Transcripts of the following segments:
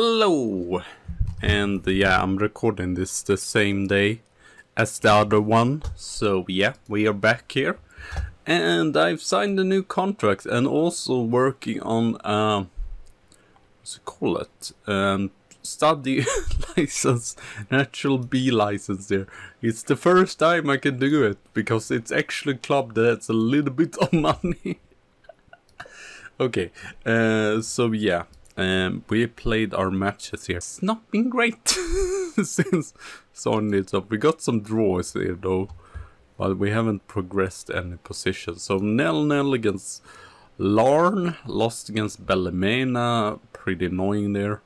Hello! And yeah, I'm recording this the same day as the other one. So yeah, we are back here. And I've signed a new contract and also working on, um, what's it call it? Um, study license, national B license there. It's the first time I can do it because it's actually club that's a little bit of money. okay, uh, so yeah, um, we played our matches here. It's not been great since starting it up. We got some draws here though, but we haven't progressed any positions. So nil nil against Larne, lost against Ballymena, pretty annoying there.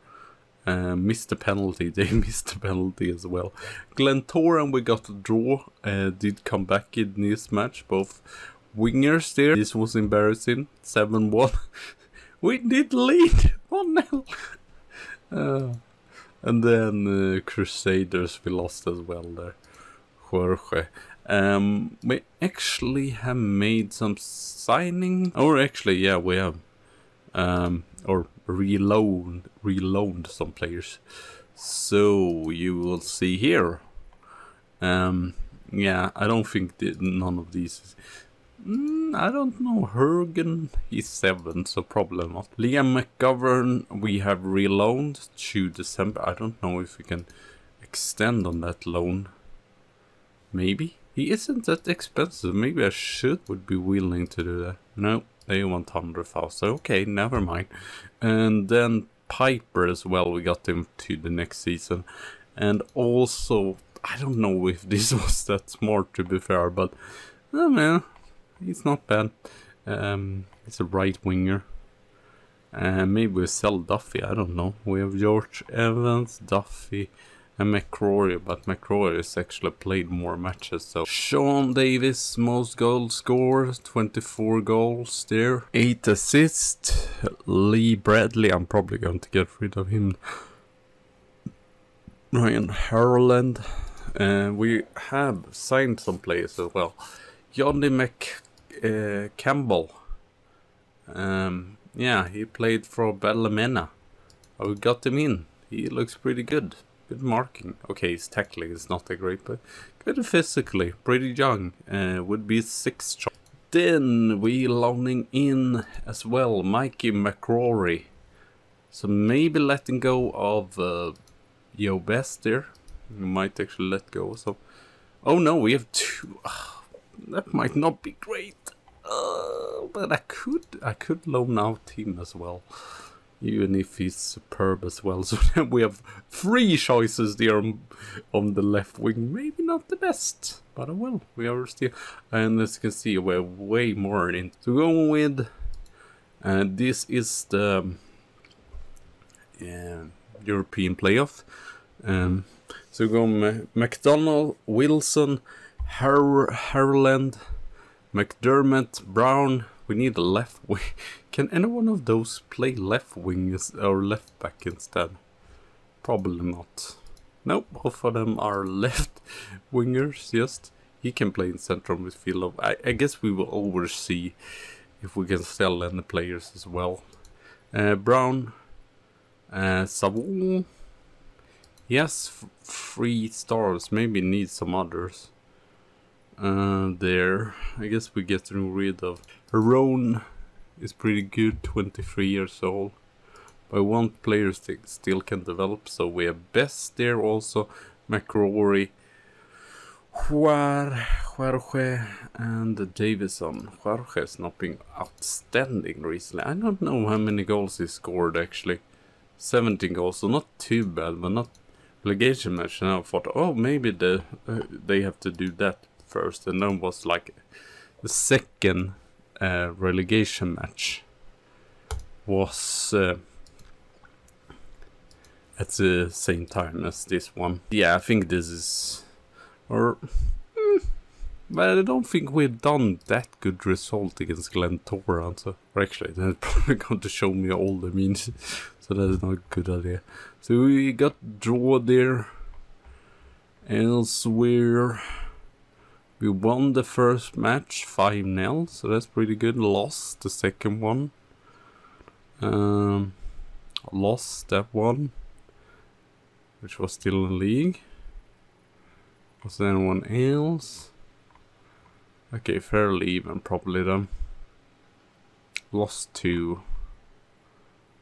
Uh, missed the penalty, they missed the penalty as well. Glentoran we got a draw, uh, did come back in this match, both wingers there. This was embarrassing, 7-1. we did lead, 1-0. Uh, and then uh, Crusaders we lost as well there. Jorge. Um, we actually have made some signing, or actually, yeah, we have, um, or reload reload some players. So you will see here. Um, yeah, I don't think that none of these. Mm, I don't know. Hergen, he's seven, so probably not. Liam McGovern, we have reloaned to December. I don't know if we can extend on that loan. Maybe he isn't that expensive. Maybe I should would be willing to do that. No, they want 100,000. Okay, never mind. And then Piper as well, we got him to the next season. And also, I don't know if this was that smart to be fair, but oh man, he's not bad. Um, he's a right winger. Uh, maybe we sell Duffy, I don't know. We have George Evans, Duffy, and McCrory, but McCrory has actually played more matches. So Sean Davis, most goals scored, 24 goals there, 8 assists. Lee Bradley, I'm probably going to get rid of him. Ryan Harland. Uh, we have signed some players as well. Johnny McCampbell. Uh, Campbell. um, yeah, he played for Ballymena. We got him in. He looks pretty good. Good marking. Okay, his tackling is not that great, but good physically. Pretty young. Uh, would be six. Then we loaning in as well Mikey McCrory. So maybe letting go of uh, Yo Best there. We might actually let go. So, oh no, we have two. That might not be great. Uh, but I could, I could loan out him as well even if he's superb as well. So then we have three choices there on, on the left wing. Maybe not the best, but oh well, we are still. And as you can see, we're way more in. So going with, and uh, this is the uh, European playoff. Um, so go McDonald, Wilson, Har Harland, McDermott, Brown. We need a left wing. Can any one of those play left wing or left back instead? Probably not. Nope, both of them are left wingers, yes. He can play in central midfield. I, I guess we will oversee if we can sell any players as well. Uh, Brown, uh, Savon. Yes, three stars. Maybe need some others. Uh, there. I guess we get rid of Roan is pretty good, 23 years old. But one player st still can develop, so we have Best there also, McCrory, Jorge, and Davison. Jorge has not been outstanding recently. I don't know how many goals he scored actually. 17 goals, so not too bad, but not relegation match. And I thought, oh, maybe the, uh, they have to do that first. And then was like the second uh, relegation match was uh, at the same time as this one. Yeah, I think this is, or, mm, but I don't think we've done that good result against Glen Glentoran. So, or actually, they're probably going to show me all the means, so that's not a good idea. So we got draw there. Elsewhere. We won the first match 5-0, so that's pretty good. Lost the second one. Um, lost that one. which was still in league. Was there anyone else? Okay, fairly even probably then. Lost two.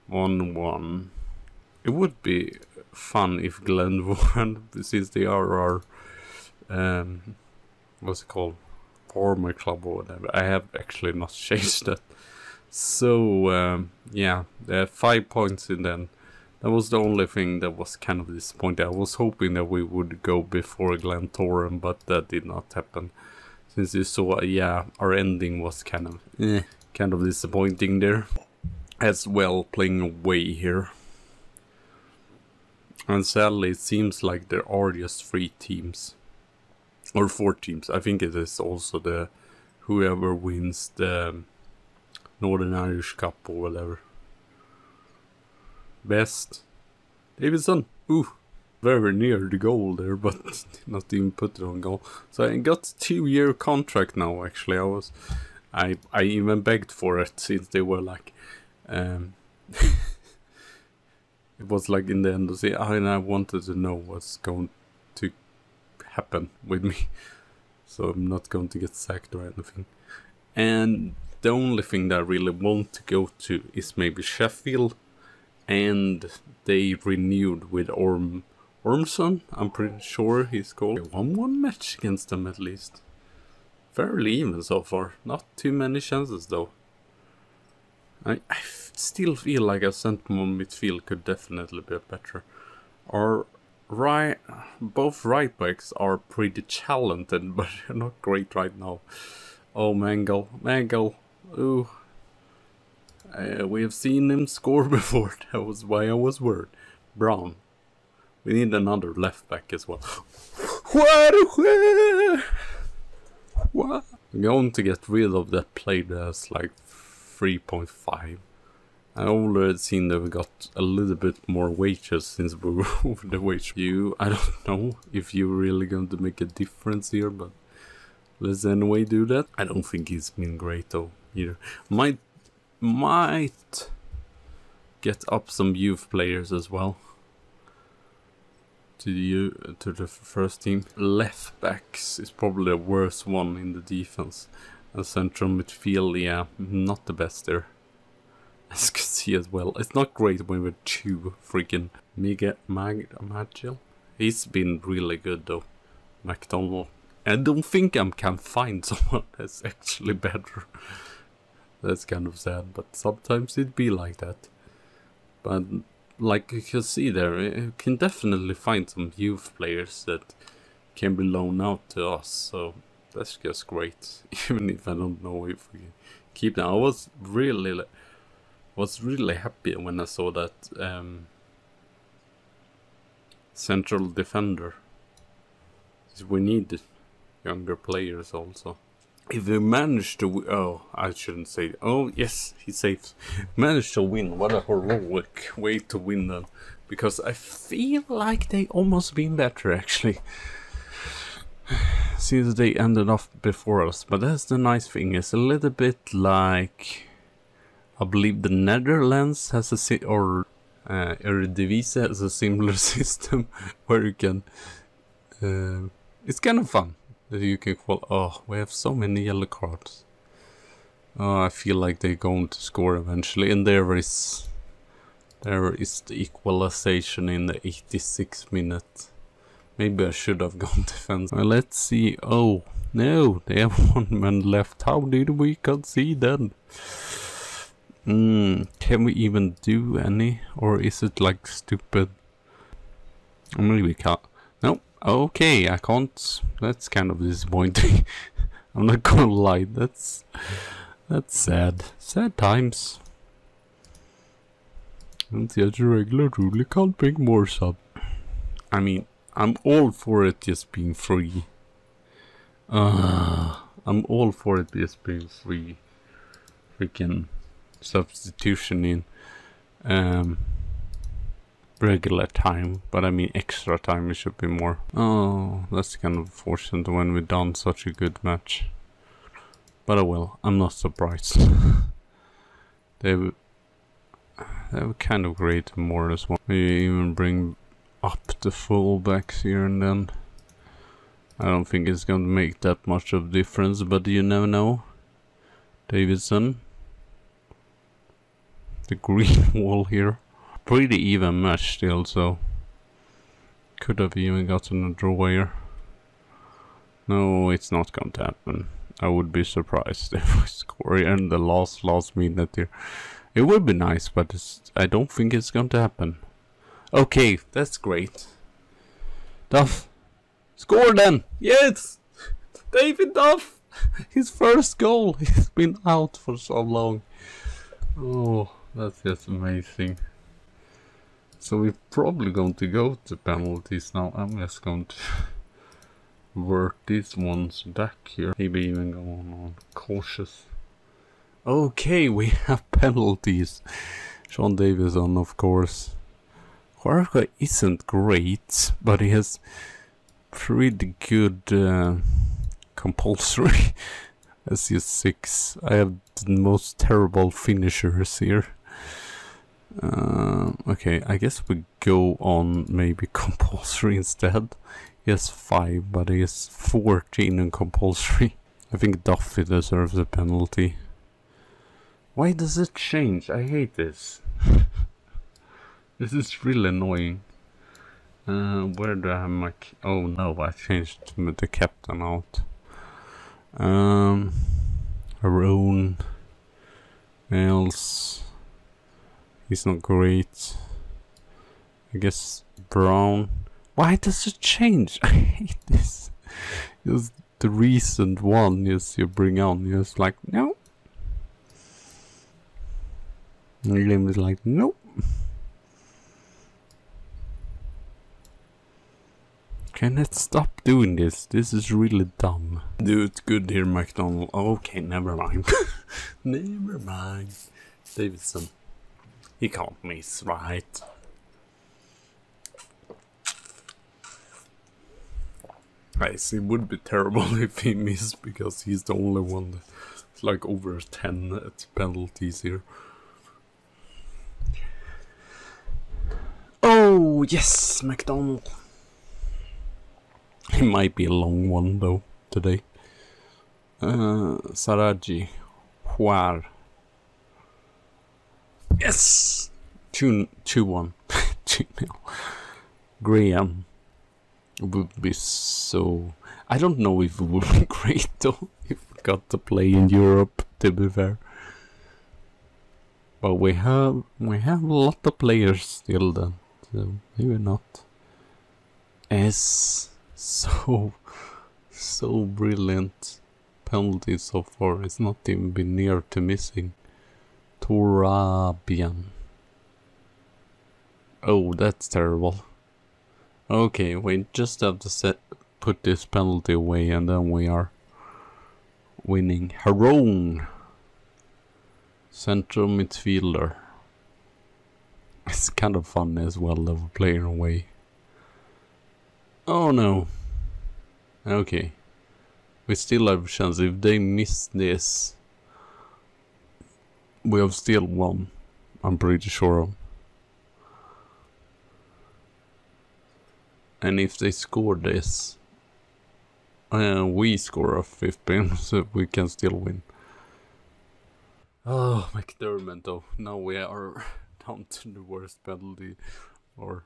One one. It would be fun if Glen won, since they are our um what's it called? Former club or whatever. I have actually not changed that. So um, yeah, uh, five points in then. That was the only thing that was kind of disappointing. I was hoping that we would go before Glentoran, but that did not happen. Since you saw, yeah, our ending was kind of, eh, kind of disappointing there. As well, playing away here. And sadly, it seems like there are just three teams. Or four teams. I think it is also the whoever wins the Northern Irish Cup or whatever. Best. Davidson. Ooh. Very near the goal there, but not even put it on goal. So I got two year contract now actually. I was I I even begged for it since they were like um it was like in the end of the and I wanted to know what's going happen with me. So I'm not going to get sacked or anything. And the only thing that I really want to go to is maybe Sheffield. And they renewed with Orm Ormson, I'm pretty sure he's called. I won one match against them at least. Fairly even so far. Not too many chances though. I, I still feel like a central midfield could definitely be better. Our right, both right backs are pretty talented, but they're not great right now. Oh, Mangle, Mangle, ooh. Uh, we have seen him score before, that was why I was worried. Brown. We need another left back as well. what? What? I'm going to get rid of that play that's like 3.5. I already seen that we got a little bit more wages since we removed the wage view. I don't know if you're really going to make a difference here, but let's anyway do that. I don't think it's been great though either. Might might get up some youth players as well to the to the first team. Left backs is probably the worst one in the defense. And central midfield, yeah, not the best there. As you can see as well, it's not great when we're two freaking Mega Mag Magil. He's been really good though, McDonald. I don't think I can find someone that's actually better. That's kind of sad, but sometimes it'd be like that. But like you can see there, eh, you can definitely find some youth players that can be loaned out to us. So that's just great. Even if I don't know if we keep them. I was really was really happy when I saw that um, central defender. We need younger players also. If we manage to oh I shouldn't say oh yes he saves. Managed to win. What a heroic way to win them. Because I feel like they almost been better actually. Since they ended off before us. But that's the nice thing. It's a little bit like I believe the Netherlands has a si or uh, Eredivisie has a similar system where you can uh, it's kind of fun that you can call. Oh, we have so many yellow cards. Oh, I feel like they're going to score eventually. And there is... There is the equalization in the 86th minute. Maybe I should have gone defense. Well, let's see. Oh, no, they have one man left. How did we concede then? Hmm, can we even do any? Or is it like stupid? I Maybe we can't. Nope. Okay, I can't. That's kind of disappointing. I'm not gonna lie. That's that's sad. Sad times. And the other regular rule can't bring more sub. I mean, I'm all for it just being free. Uh, I'm all for it just being free. Freaking substitution in. Um, regular time, but I mean extra time it should be more. Oh, that's kind of unfortunate when we've done such a good match. But I will, I'm not surprised. they were, they were kind of great more as well. Maybe even bring up the fullbacks here and then. I don't think it's going to make that much of difference, but you never know. Davidson. The green wall here. Pretty even match still, so... Could have even gotten a draw here. No, it's not going to happen. I would be surprised if we score in the last, last minute here. It would be nice, but I don't think it's going to happen. Okay, that's great. Duff, score then! Yes! David Duff! His first goal! He's been out for so long. Oh, that's just amazing. So we're probably going to go to penalties now. I'm just going to work these ones back here. Maybe even go on cautious. Okay, we have penalties. Sean Davison, of course. Huarca isn't great, but he has pretty good uh, compulsory. As is six. I have the most terrible finishers here. Uh, okay, I guess we go on maybe compulsory instead. He has 5, but he has 14 in compulsory. I think Duffy deserves a penalty. Why does it change? I hate this. this is really annoying. Uh, where do I have my... Oh no, I changed the captain out. Um, Aaron. Else. He's not great. I guess Brown. Why does it change? I hate this. Just the recent one is you bring on. Just like, no, and is like, nope. Can it stop doing this? This is really dumb. Dude, good here, McDonald. Okay, never mind. never mind. Davidson. He can't miss, right? Nice, it would be terrible if he missed because he's the only one that's like over 10 at penalties here. Oh, yes, McDonald. It might be a long one, though, today. Uh, Saraji. Huar. Yes! 2 2 1. 2 0. Graham would be so. I don't know if it would be great, though, if we got to play in Europe, to be fair. But we have we have a lot of players still then so maybe not. As so so brilliant penalty so far. It's not even been near to missing. Torabian. Oh, that's terrible. Okay, we just have to set put this penalty away and then we are winning. Harone. Central midfielder. It's kind of fun as well that we're playing away. Oh no. Okay. We still have a chance. If they miss this, we have still won. I'm pretty sure of. And if they score this, uh, we score a fifth pin, so we can still win. Oh, McDermott though. Now we are down to the worst penalty or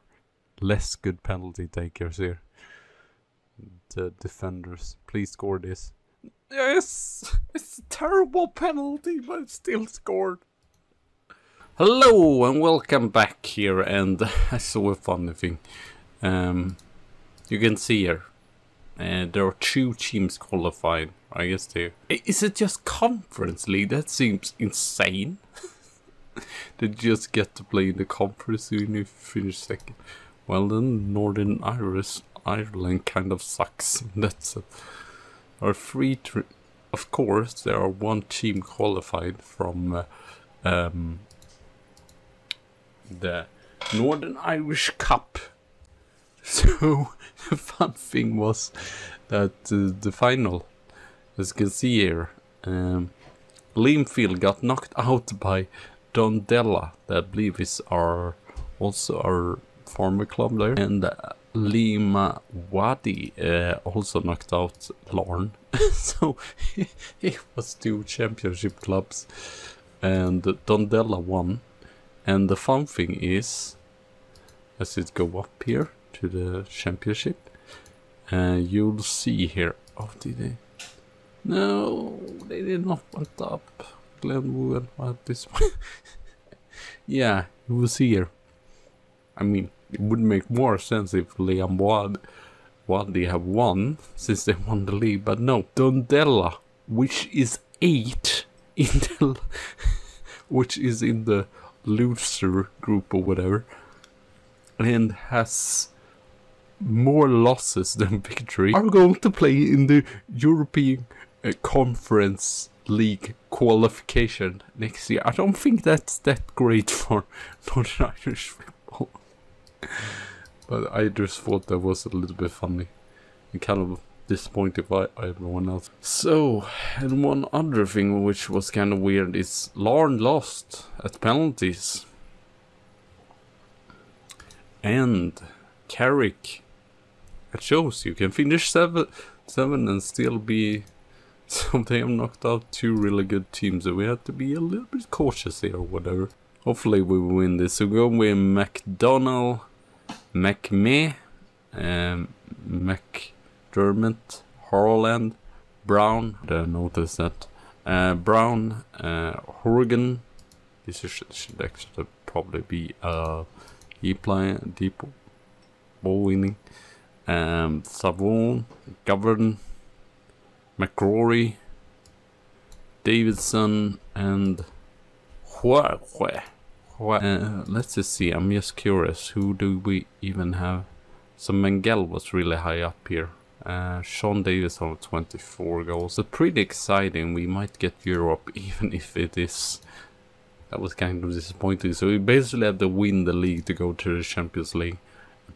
less good penalty takers here. The defenders, please score this. Yes! It's a terrible penalty, but still scored. Hello and welcome back here and I saw a funny thing. Um, you can see here, uh, there are two teams qualified. I guess they. Is it just Conference League? That seems insane. they just get to play in the conference even if you finish second. Well then, Northern Irish Ireland kind of sucks. That's it. Our three, of course, there are one team qualified from uh, um, the Northern Irish Cup. So the fun thing was that uh, the final, as you can see here, um, Linfield got knocked out by Dundela, that I believe is our also our former Club there. And uh, Lima Wadi uh, also knocked out Larne. so it was two championship clubs. And Dundela won. And the fun thing is, as it go up here to the championship, uh, you'll see here. Oh, did they? No, they did not went up. Glenwood at this point. yeah, you will see here. I mean, it would make more sense if Liam Wad they have won since they won the league, but no, Dundela, which is eight in the, which is in the loser group or whatever, and has more losses than victory, are going to play in the European uh, Conference League qualification next year. I don't think that's that great for Northern Irish. But I just thought that was a little bit funny and kind of disappointed by everyone else. So, and one other thing which was kind of weird is Larne lost at penalties. And Carrick, it shows you can finish seven, seven and still be so they have knocked out two really good teams, so we have to be a little bit cautious here or whatever. Hopefully we win this. So go with McDonald, McMe, um, McDermott, Harland, Brown, I noticed that. Uh, Brown, uh, Horgan, this should, should actually probably be a uh, E-play, deep ball winning. Um, Savon, Govern, McCrory, Davidson, and Hua. Uh, let's just see, I'm just curious, who do we even have? So Mengel was really high up here. Uh, Sean Davis on 24 goals. So pretty exciting. We might get Europe even if it is... That was kind of disappointing. So we basically have to win the league to go to the Champions League.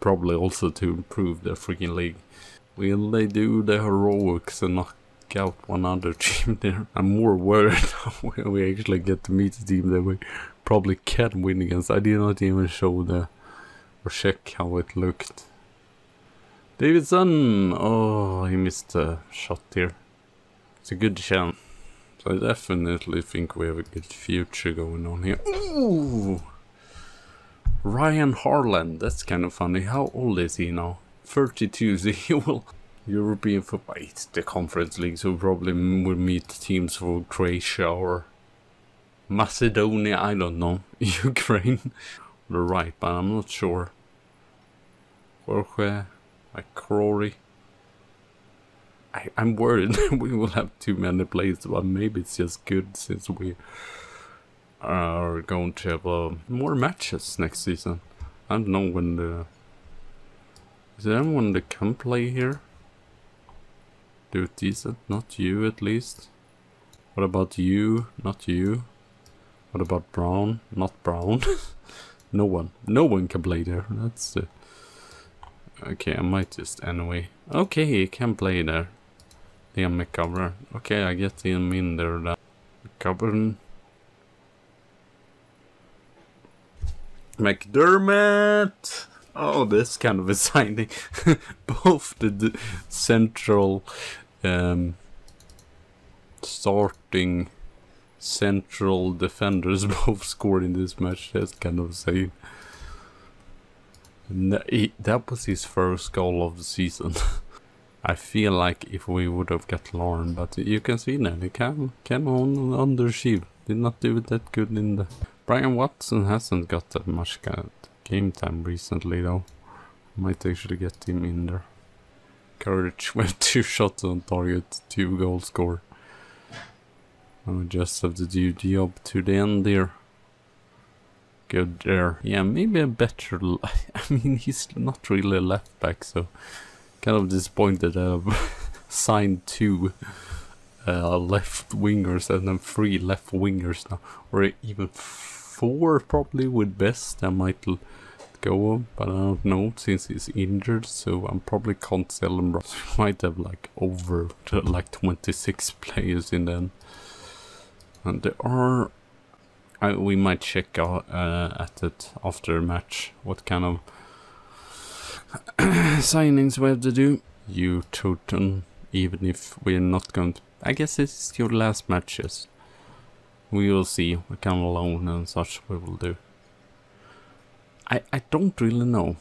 Probably also to improve the freaking league. Will they do the heroics and knock out one other team there. I'm more worried when we actually get to meet the team that we probably can win against. I did not even show the or check how it looked. Davidson! Oh, he missed a shot here. It's a good chance. So I definitely think we have a good future going on here. Ooh! Ryan Harland, that's kind of funny. How old is he now? 32, so he will European football. It's the Conference League, so probably we'll meet teams for Croatia or Macedonia. I don't know. Ukraine. They're right, but I'm not sure. Jorge, McCrory. I, I'm worried we will have too many players, but maybe it's just good since we are going to have uh, more matches next season. I don't know when the... Is there anyone that can play here? do it decent. Not you, at least. What about you? Not you. What about Brown? Not Brown. no one. No one can play there. That's the... Okay, I might just anyway. Okay, he can play there. Liam McGovern. Okay, I get him in there. Then. McGovern. McDermott! Oh, this kind of exciting. Both the central um, starting central defenders both scored in this match. That's kind of insane. That was his first goal of the season. I feel like if we would have got Lauren, but you can see now he came, came on underachieve. Did not do that good in the... Brian Watson hasn't got that much game time recently though. Might actually get him in there. Courage with two shots on target, two goal score. And we just have to do the job to the end there. Good there. Yeah, maybe a better... I mean, he's not really a left back, so... Kind of disappointed I've signed two uh, left wingers and then three left wingers now. Or even four probably with best. I might go on, but I don't know since he's injured, so I probably can't sell him. So might have like over like 26 players in then. And there are, I, we might check out uh, at it after match what kind of signings we have to do. You Toten, even if we're not going to... I guess it's your last matches. We will see what kind of loan and such we will do. I, I don't really know.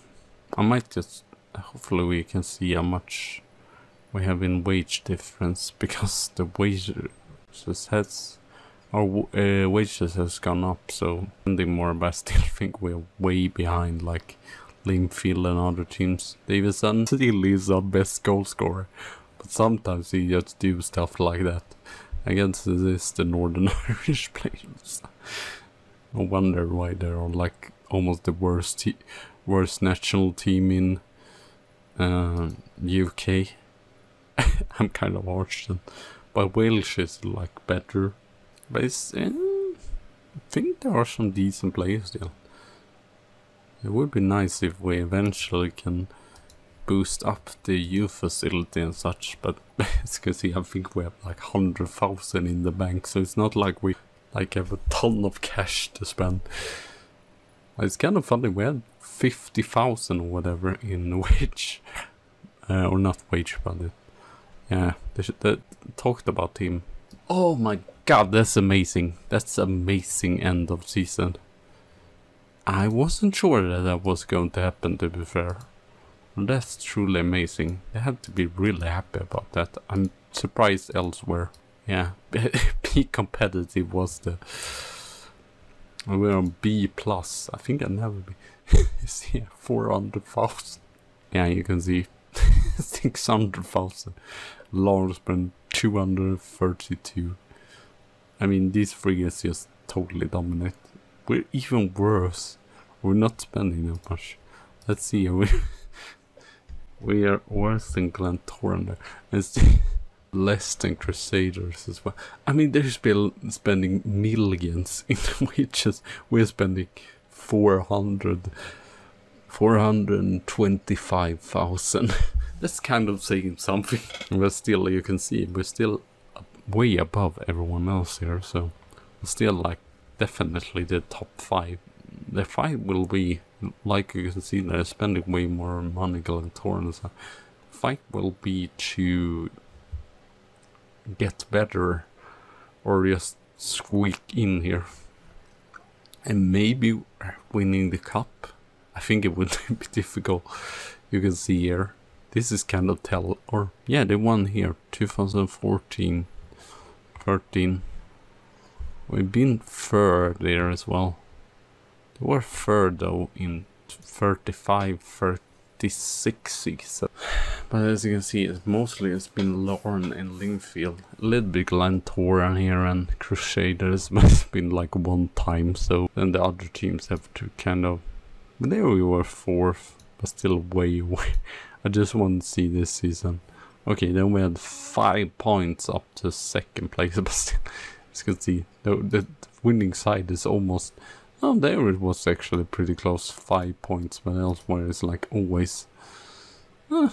I might just... Hopefully we can see how much we have in wage difference because the wages has our uh, wages has gone up so spending more but I still think we're way behind like Linfield and other teams. Davison still is our best goal scorer but sometimes he just do stuff like that against this the Northern Irish players. I wonder why they're like almost the worst worst national team in uh, UK. I'm kind of harsh, but Welsh is like better. But it's, eh, I think there are some decent players still. It would be nice if we eventually can boost up the youth facility and such, but as you can see, I think we have like 100,000 in the bank, so it's not like we like have a ton of cash to spend. It's kind of funny, we had 50,000 or whatever in wage, uh, or not wage, but it yeah, they, should, they talked about him. Oh my god, that's amazing. That's amazing end of season. I wasn't sure that that was going to happen, to be fair. That's truly amazing. They have to be really happy about that. I'm surprised elsewhere. Yeah, be competitive was the... We're on B plus. I think I never be. see, 400,000. Yeah, you can see 600,000. Lawrence 232. I mean, these three figures just totally dominate. We're even worse. We're not spending that much. Let's see. We we are worse than Glentoran. It's less than Crusaders as well. I mean, they're still spending millions in wages. We're spending 400, 425,000. that's kind of saying something. but still, you can see we're still way above everyone else here, so still like definitely the top five. The fight will be like you can see they're spending way more money going towards. The fight will be to get better or just squeak in here and maybe winning the cup. I think it would be difficult. You can see here this is kind of tell, or yeah, the one here, 2014, 13. We've been third there as well. They were third though in 35, 36 so. But as you can see, it's mostly it's been Larne and Linfield. A little bit Glentoran here and Crusaders, but it's been like one time, so then the other teams have to kind of... There we were fourth, but still way, way, I just want to see this season. Okay, then we had five points up to second place, but still, as you can see, the, the winning side is almost... Oh, there it was actually pretty close, five points, but elsewhere it's like always... Uh,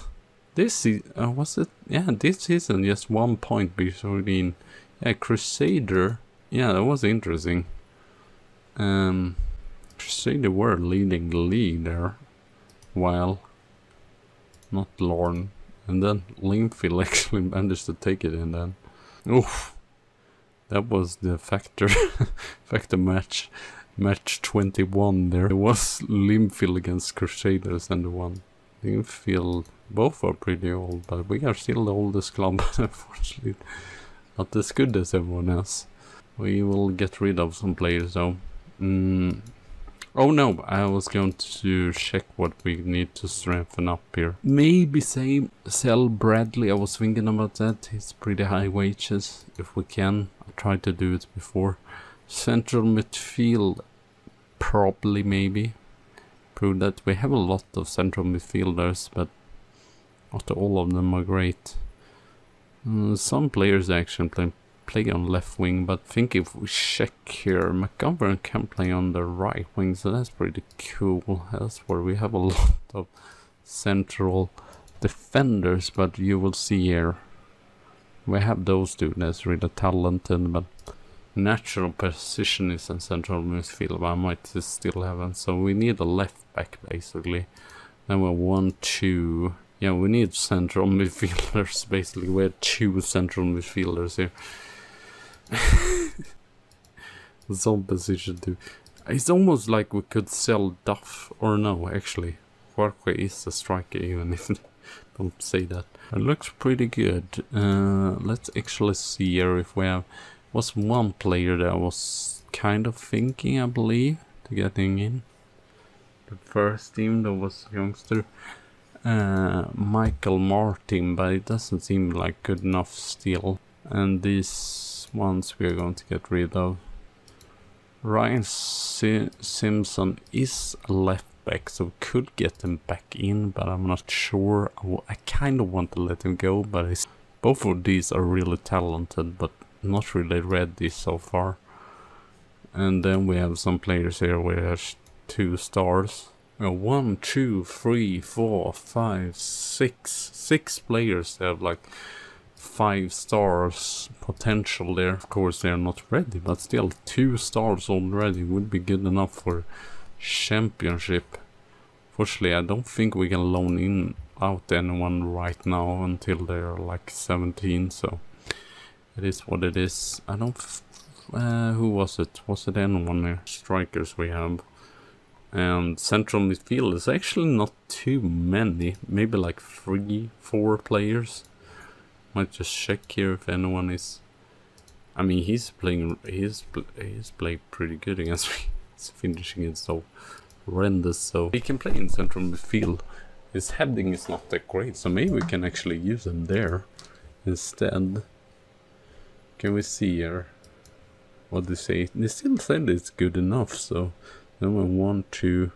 this season, uh, was it? Yeah, this season just one point between... Yeah, Crusader, yeah, that was interesting. Um, Crusader were leading the league there, while not Larne. And then Linfield actually managed to take it in then. Oof. That was the factor factor match. Match 21 there. It was Linfield against Crusaders and the one. Linfield, both are pretty old, but we are still the oldest club, unfortunately. Not as good as everyone else. We will get rid of some players though. Mm, Oh no, I was going to check what we need to strengthen up here. Maybe say sell Bradley, I was thinking about that. It's pretty high wages, if we can. I tried to do it before. Central midfield, probably maybe. Prove that we have a lot of central midfielders, but not all of them are great. Uh, some players actually play on left wing, but I think if we check here, McGovern can play on the right wing, so that's pretty cool. That's where we have a lot of central defenders, but you will see here, we have those two that's really talented, but natural position is in central midfield, but I might still have them, so we need a left back basically. Then we're one, two. Yeah, we need central midfielders, basically. We have two central midfielders here. Some position too. It's almost like we could sell Duff, or no, actually. Jorge is a striker, even if don't say that. It looks pretty good. Uh, let's actually see here if we have... Was one player that I was kind of thinking, I believe, to getting in. The first team that was youngster. Uh, Michael Martin, but it doesn't seem like good enough still. And these ones we're going to get rid of. Ryan si Simpson is a left back, so could get him back in, but I'm not sure. I, kind of want to let him go, but both of these are really talented, but not really ready so far. And then we have some players here where there's two stars. Uh, one, two, three, four, five, six, six players have like five stars potential there. Of course, they're not ready, but still, two stars already would be good enough for championship. Fortunately, I don't think we can loan in out anyone right now until they're like 17, so it is what it is. I don't... Uh, who was it? Was it anyone there? Strikers we have. And central midfield is actually not too many. Maybe like three, four players. Might just check here if anyone is. I mean, he's playing. He's he's played pretty good against me. he's finishing it so horrendous. So he can play in central midfield. His heading is not that great, so maybe we can actually use him there instead. Can we see here? What they say? They still said it's good enough. So then we want to.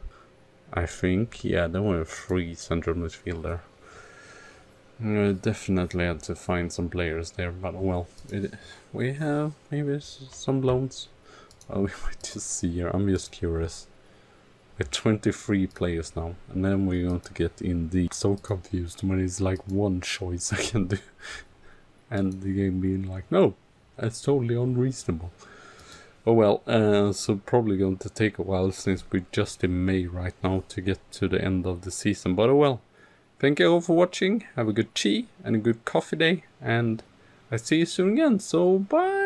I think yeah. Then we have three central midfielder. Definitely had to find some players there, but well, it, we have maybe some loans. Well, we might just see here. I'm just curious. We have 23 players now, and then we're going to get in the so confused when it's like one choice I can do, and the game being like, no, that's totally unreasonable. Oh well, uh, so probably going to take a while since we're just in May right now to get to the end of the season, but oh well. Thank you all for watching. Have a good tea and a good coffee day. And I see you soon again. So bye.